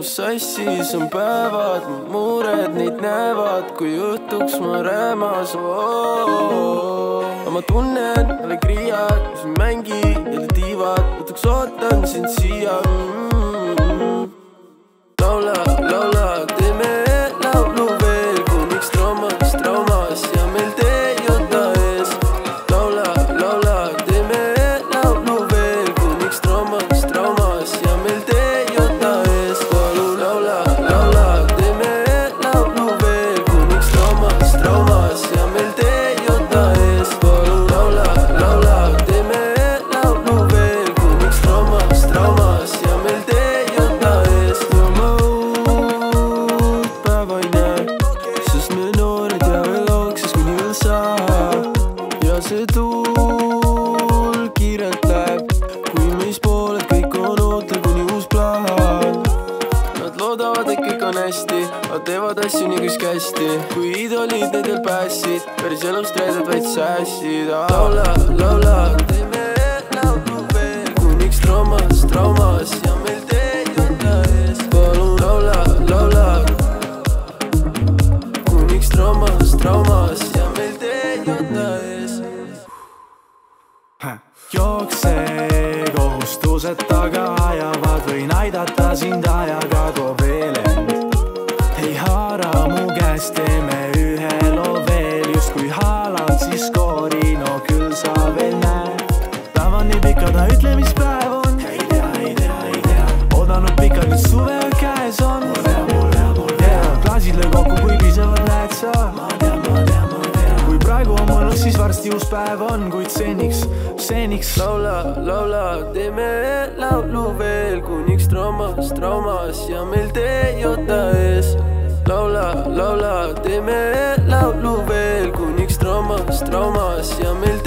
mu sassis on päevad, mu mured neid näevad, kui õhtuks ma rämas oh,. aga ma tunnen, ole kriiad, mis ei mängi, jälle tiivad, õhtuks ootan sind siia mm.. See tuul kiirelt läheb, kui meist pooled kõik on ootel kuni uus plaan. Nad loodavad, et kõik on hästi, nad teevad asju nii kui kästi, kui iidolid neid veel päästsid, päris elust reeded vaid säästsid. laula, laula, teeme laulu veel, kuniks traumas, traumas jookse kohustused taga ajavad, võin aidata sind ajaga, too varsti uus päev on, kuid seniks, seniks laula, laula, teeme laulu veel, kuniks traumas, traumas ja meil tee juta ees. laula, laula, teeme laulu veel, kuniks traumas, traumas ja meil